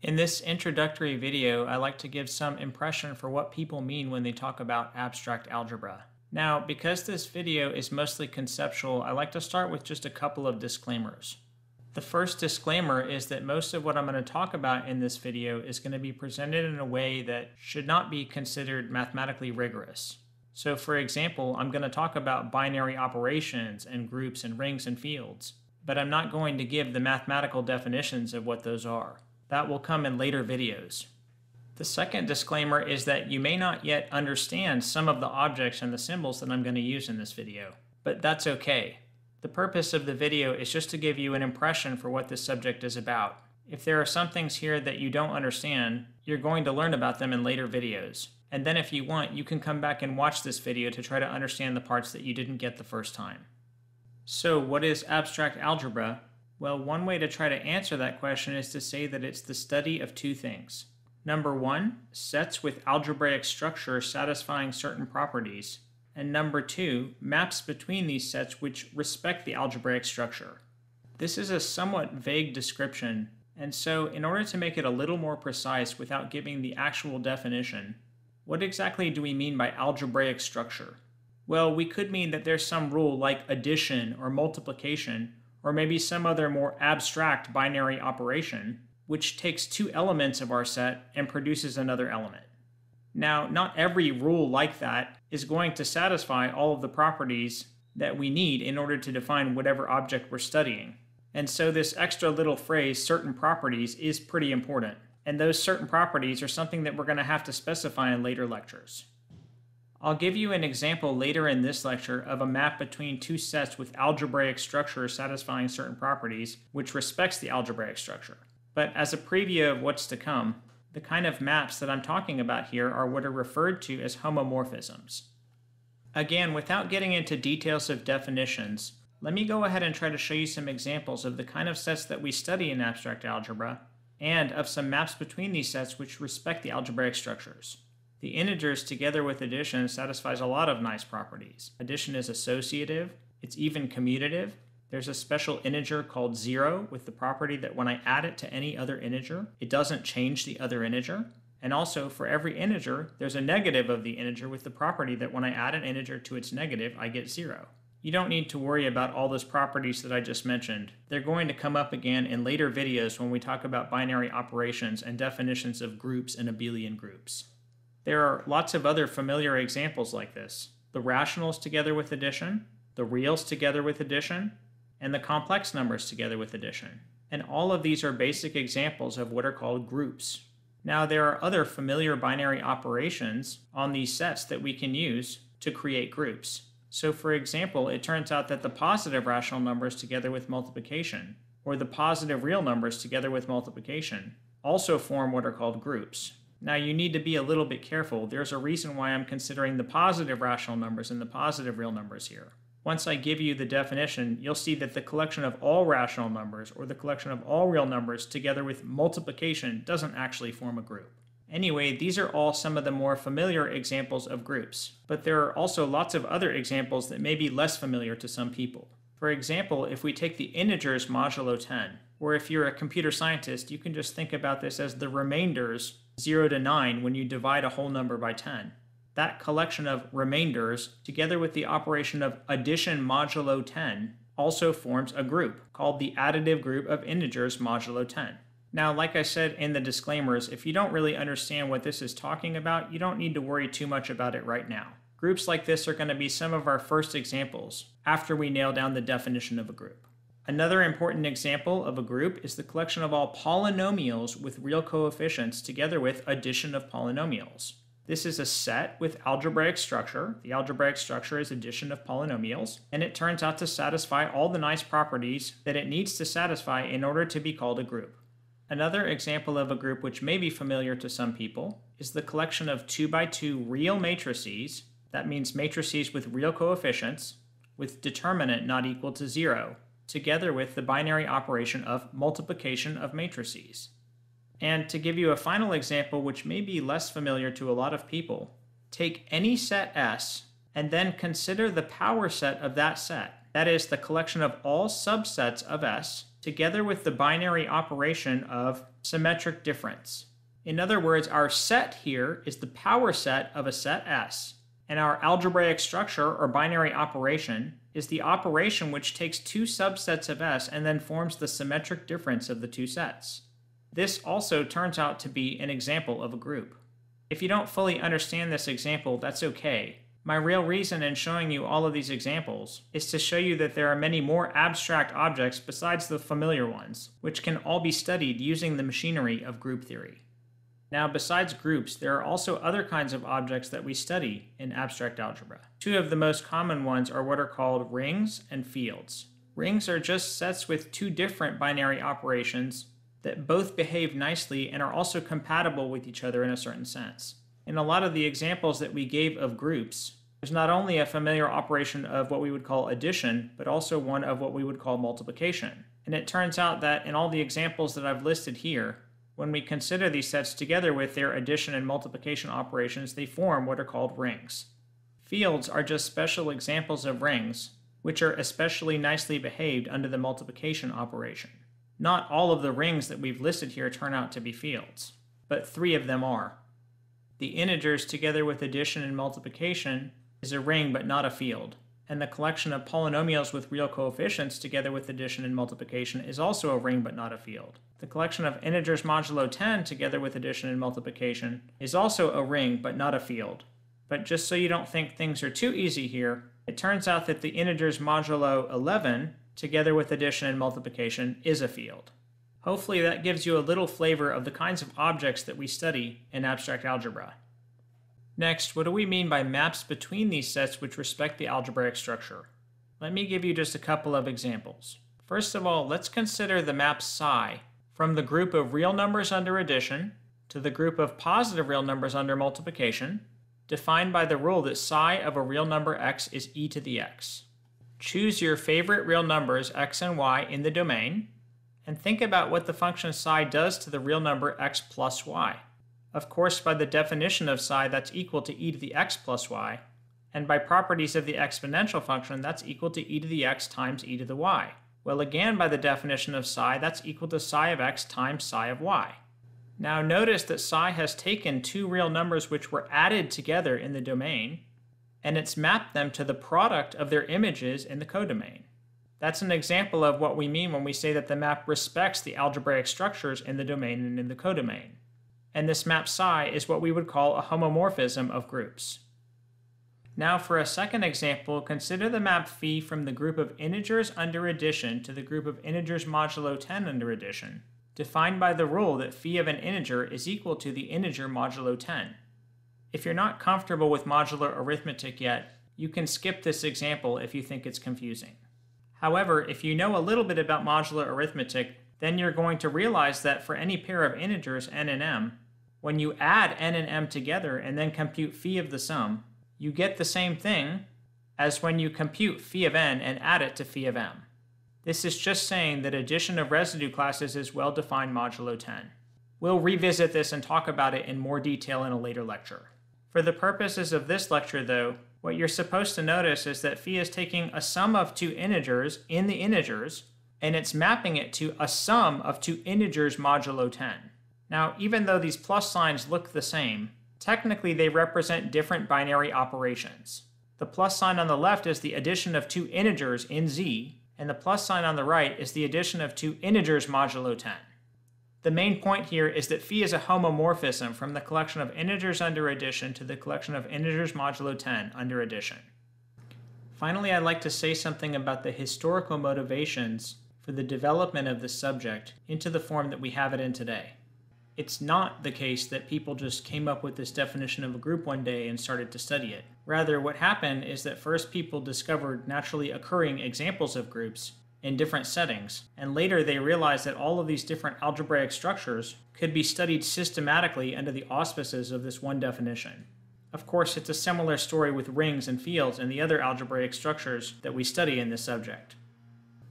In this introductory video, I like to give some impression for what people mean when they talk about abstract algebra. Now, because this video is mostly conceptual, I like to start with just a couple of disclaimers. The first disclaimer is that most of what I'm going to talk about in this video is going to be presented in a way that should not be considered mathematically rigorous. So for example, I'm going to talk about binary operations and groups and rings and fields, but I'm not going to give the mathematical definitions of what those are. That will come in later videos. The second disclaimer is that you may not yet understand some of the objects and the symbols that I'm going to use in this video, but that's okay. The purpose of the video is just to give you an impression for what this subject is about. If there are some things here that you don't understand, you're going to learn about them in later videos. And then if you want, you can come back and watch this video to try to understand the parts that you didn't get the first time. So what is abstract algebra? Well, one way to try to answer that question is to say that it's the study of two things. Number one, sets with algebraic structure satisfying certain properties. And number two, maps between these sets which respect the algebraic structure. This is a somewhat vague description, and so in order to make it a little more precise without giving the actual definition, what exactly do we mean by algebraic structure? Well, we could mean that there's some rule like addition or multiplication or maybe some other more abstract binary operation, which takes two elements of our set and produces another element. Now, not every rule like that is going to satisfy all of the properties that we need in order to define whatever object we're studying. And so this extra little phrase, certain properties, is pretty important. And those certain properties are something that we're going to have to specify in later lectures. I'll give you an example later in this lecture of a map between two sets with algebraic structure satisfying certain properties, which respects the algebraic structure. But as a preview of what's to come, the kind of maps that I'm talking about here are what are referred to as homomorphisms. Again, without getting into details of definitions, let me go ahead and try to show you some examples of the kind of sets that we study in abstract algebra, and of some maps between these sets which respect the algebraic structures. The integers together with addition satisfies a lot of nice properties. Addition is associative, it's even commutative. There's a special integer called zero with the property that when I add it to any other integer, it doesn't change the other integer. And also, for every integer, there's a negative of the integer with the property that when I add an integer to its negative, I get zero. You don't need to worry about all those properties that I just mentioned. They're going to come up again in later videos when we talk about binary operations and definitions of groups and abelian groups. There are lots of other familiar examples like this. The rationals together with addition, the reals together with addition, and the complex numbers together with addition. And all of these are basic examples of what are called groups. Now, there are other familiar binary operations on these sets that we can use to create groups. So, for example, it turns out that the positive rational numbers together with multiplication, or the positive real numbers together with multiplication, also form what are called groups. Now you need to be a little bit careful. There's a reason why I'm considering the positive rational numbers and the positive real numbers here. Once I give you the definition, you'll see that the collection of all rational numbers or the collection of all real numbers together with multiplication doesn't actually form a group. Anyway, these are all some of the more familiar examples of groups, but there are also lots of other examples that may be less familiar to some people. For example, if we take the integers modulo 10, or if you're a computer scientist, you can just think about this as the remainders 0 to 9 when you divide a whole number by 10. That collection of remainders, together with the operation of addition modulo 10, also forms a group called the additive group of integers modulo 10. Now, like I said in the disclaimers, if you don't really understand what this is talking about, you don't need to worry too much about it right now. Groups like this are going to be some of our first examples after we nail down the definition of a group. Another important example of a group is the collection of all polynomials with real coefficients together with addition of polynomials. This is a set with algebraic structure. The algebraic structure is addition of polynomials, and it turns out to satisfy all the nice properties that it needs to satisfy in order to be called a group. Another example of a group which may be familiar to some people is the collection of 2 by 2 real matrices, that means matrices with real coefficients, with determinant not equal to 0, together with the binary operation of multiplication of matrices. And to give you a final example, which may be less familiar to a lot of people, take any set S and then consider the power set of that set. That is, the collection of all subsets of S together with the binary operation of symmetric difference. In other words, our set here is the power set of a set S, and our algebraic structure or binary operation is the operation which takes two subsets of S and then forms the symmetric difference of the two sets. This also turns out to be an example of a group. If you don't fully understand this example, that's okay. My real reason in showing you all of these examples is to show you that there are many more abstract objects besides the familiar ones, which can all be studied using the machinery of group theory. Now, besides groups, there are also other kinds of objects that we study in abstract algebra. Two of the most common ones are what are called rings and fields. Rings are just sets with two different binary operations that both behave nicely and are also compatible with each other in a certain sense. In a lot of the examples that we gave of groups, there's not only a familiar operation of what we would call addition, but also one of what we would call multiplication. And it turns out that in all the examples that I've listed here, when we consider these sets together with their addition and multiplication operations, they form what are called rings. Fields are just special examples of rings, which are especially nicely behaved under the multiplication operation. Not all of the rings that we've listed here turn out to be fields, but three of them are. The integers together with addition and multiplication is a ring but not a field and the collection of polynomials with real coefficients together with addition and multiplication is also a ring but not a field. The collection of integers modulo 10 together with addition and multiplication is also a ring but not a field. But just so you don't think things are too easy here, it turns out that the integers modulo 11 together with addition and multiplication is a field. Hopefully that gives you a little flavor of the kinds of objects that we study in abstract algebra. Next, what do we mean by maps between these sets which respect the algebraic structure? Let me give you just a couple of examples. First of all, let's consider the map psi from the group of real numbers under addition to the group of positive real numbers under multiplication, defined by the rule that psi of a real number x is e to the x. Choose your favorite real numbers x and y in the domain, and think about what the function psi does to the real number x plus y. Of course, by the definition of psi, that's equal to e to the x plus y, and by properties of the exponential function, that's equal to e to the x times e to the y. Well, again, by the definition of psi, that's equal to psi of x times psi of y. Now notice that psi has taken two real numbers which were added together in the domain, and it's mapped them to the product of their images in the codomain. That's an example of what we mean when we say that the map respects the algebraic structures in the domain and in the codomain and this map psi is what we would call a homomorphism of groups. Now for a second example, consider the map phi from the group of integers under addition to the group of integers modulo 10 under addition, defined by the rule that phi of an integer is equal to the integer modulo 10. If you're not comfortable with modular arithmetic yet, you can skip this example if you think it's confusing. However, if you know a little bit about modular arithmetic, then you're going to realize that for any pair of integers n and m, when you add n and m together and then compute phi of the sum, you get the same thing as when you compute phi of n and add it to phi of m. This is just saying that addition of residue classes is well-defined modulo 10. We'll revisit this and talk about it in more detail in a later lecture. For the purposes of this lecture, though, what you're supposed to notice is that phi is taking a sum of two integers in the integers, and it's mapping it to a sum of two integers modulo 10. Now, even though these plus signs look the same, technically they represent different binary operations. The plus sign on the left is the addition of two integers in z, and the plus sign on the right is the addition of two integers modulo 10. The main point here is that phi is a homomorphism from the collection of integers under addition to the collection of integers modulo 10 under addition. Finally, I'd like to say something about the historical motivations for the development of this subject into the form that we have it in today it's not the case that people just came up with this definition of a group one day and started to study it. Rather, what happened is that first people discovered naturally occurring examples of groups in different settings, and later they realized that all of these different algebraic structures could be studied systematically under the auspices of this one definition. Of course, it's a similar story with rings and fields and the other algebraic structures that we study in this subject.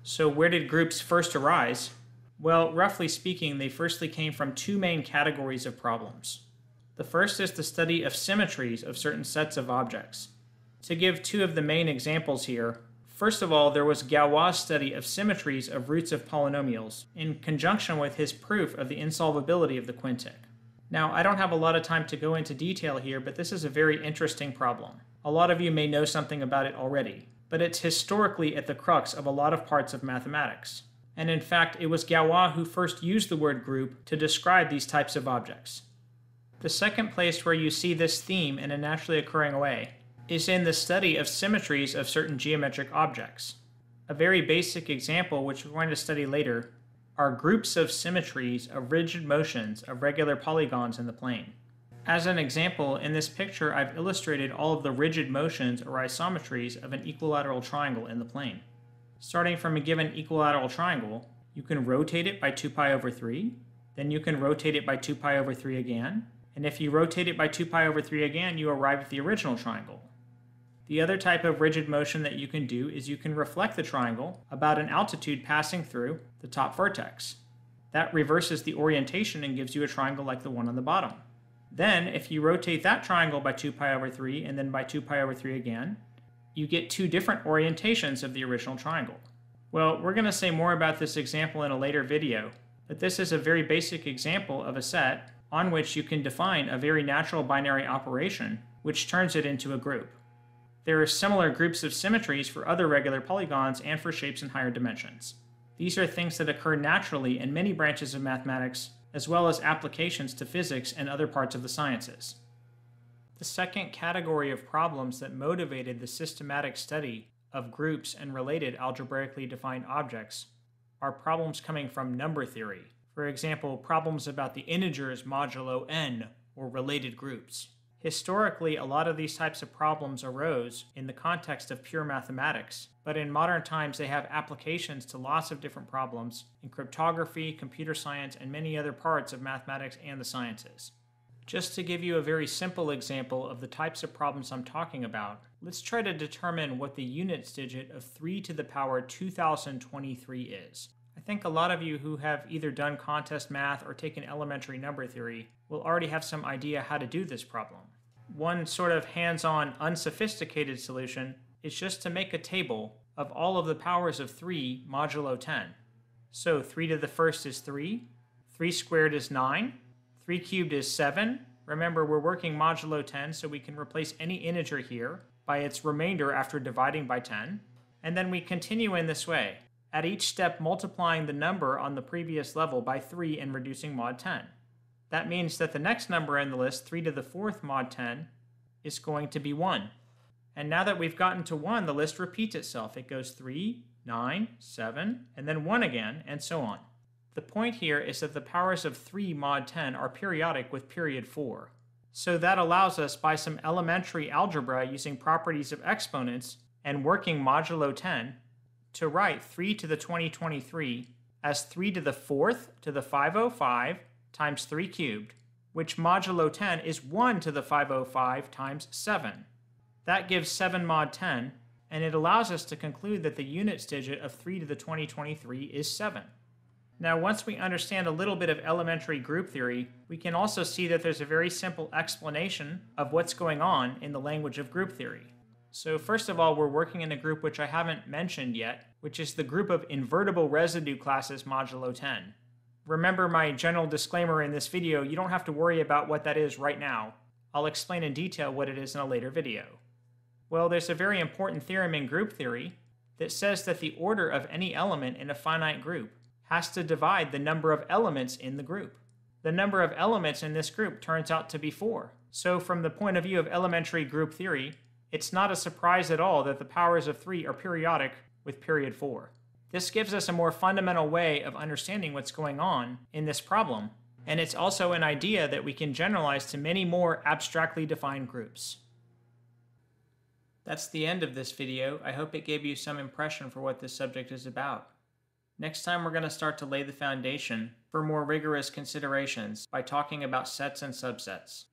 So, where did groups first arise? Well, roughly speaking, they firstly came from two main categories of problems. The first is the study of symmetries of certain sets of objects. To give two of the main examples here, First of all, there was Galois' study of symmetries of roots of polynomials in conjunction with his proof of the insolvability of the quintic. Now, I don't have a lot of time to go into detail here, but this is a very interesting problem. A lot of you may know something about it already, but it's historically at the crux of a lot of parts of mathematics. And in fact, it was Galois who first used the word group to describe these types of objects. The second place where you see this theme in a naturally occurring way is in the study of symmetries of certain geometric objects. A very basic example, which we're going to study later, are groups of symmetries of rigid motions of regular polygons in the plane. As an example, in this picture I've illustrated all of the rigid motions or isometries of an equilateral triangle in the plane. Starting from a given equilateral triangle, you can rotate it by 2 pi over 3, then you can rotate it by 2 pi over 3 again, and if you rotate it by 2 pi over 3 again, you arrive at the original triangle. The other type of rigid motion that you can do is you can reflect the triangle about an altitude passing through the top vertex. That reverses the orientation and gives you a triangle like the one on the bottom. Then, if you rotate that triangle by 2 pi over 3 and then by 2 pi over 3 again, you get two different orientations of the original triangle. Well, we're going to say more about this example in a later video, but this is a very basic example of a set on which you can define a very natural binary operation, which turns it into a group. There are similar groups of symmetries for other regular polygons and for shapes in higher dimensions. These are things that occur naturally in many branches of mathematics, as well as applications to physics and other parts of the sciences. The second category of problems that motivated the systematic study of groups and related algebraically defined objects are problems coming from number theory, for example, problems about the integers modulo n or related groups. Historically, a lot of these types of problems arose in the context of pure mathematics, but in modern times they have applications to lots of different problems in cryptography, computer science, and many other parts of mathematics and the sciences. Just to give you a very simple example of the types of problems I'm talking about, let's try to determine what the units digit of 3 to the power 2023 is. I think a lot of you who have either done contest math or taken elementary number theory will already have some idea how to do this problem. One sort of hands-on, unsophisticated solution is just to make a table of all of the powers of 3 modulo 10. So 3 to the first is 3, 3 squared is 9, 3 cubed is 7. Remember, we're working modulo 10, so we can replace any integer here by its remainder after dividing by 10. And then we continue in this way at each step multiplying the number on the previous level by 3 and reducing mod 10. That means that the next number in the list, 3 to the 4th mod 10, is going to be 1. And now that we've gotten to 1, the list repeats itself. It goes 3, 9, 7, and then 1 again, and so on. The point here is that the powers of 3 mod 10 are periodic with period 4. So that allows us, by some elementary algebra using properties of exponents and working modulo 10, to write 3 to the 2023 as 3 to the 4th to the 505 times 3 cubed, which modulo 10 is 1 to the 505 times 7. That gives 7 mod 10, and it allows us to conclude that the units digit of 3 to the 2023 is 7. Now, once we understand a little bit of elementary group theory, we can also see that there's a very simple explanation of what's going on in the language of group theory. So first of all, we're working in a group which I haven't mentioned yet, which is the group of invertible residue classes modulo 10. Remember my general disclaimer in this video, you don't have to worry about what that is right now. I'll explain in detail what it is in a later video. Well, there's a very important theorem in group theory that says that the order of any element in a finite group has to divide the number of elements in the group. The number of elements in this group turns out to be 4. So from the point of view of elementary group theory, it's not a surprise at all that the powers of 3 are periodic with period 4. This gives us a more fundamental way of understanding what's going on in this problem, and it's also an idea that we can generalize to many more abstractly defined groups. That's the end of this video. I hope it gave you some impression for what this subject is about. Next time we're going to start to lay the foundation for more rigorous considerations by talking about sets and subsets.